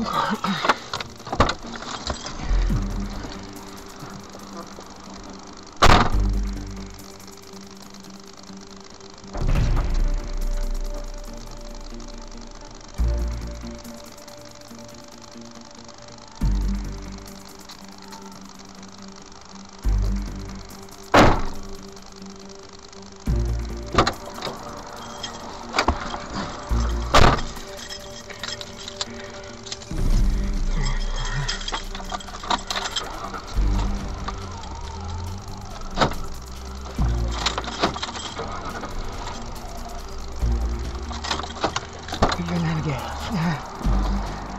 Mm-hmm. Figure